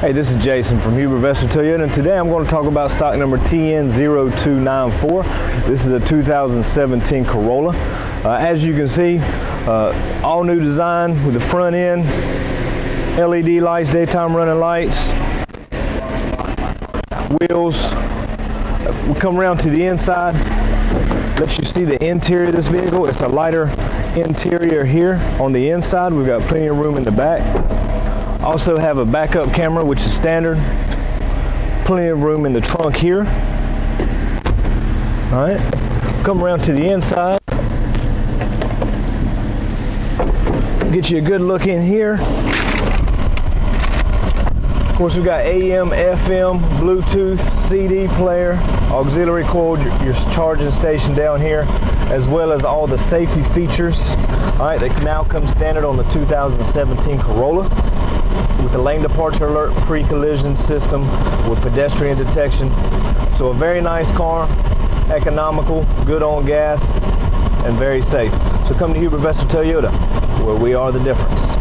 Hey, this is Jason from Hubert Vester Toyota, and today I'm going to talk about stock number TN0294. This is a 2017 Corolla. Uh, as you can see, uh, all new design with the front end, LED lights, daytime running lights, wheels. We come around to the inside, lets you see the interior of this vehicle. It's a lighter interior here on the inside. We've got plenty of room in the back. Also have a backup camera, which is standard. Plenty of room in the trunk here. All right, come around to the inside. Get you a good look in here. Of course, we've got AM, FM, Bluetooth, CD player, auxiliary cord, your charging station down here, as well as all the safety features. All right, they now come standard on the 2017 Corolla with the lane departure alert pre-collision system with pedestrian detection. So a very nice car, economical, good on gas, and very safe. So come to Hubert Vester Toyota, where we are the difference.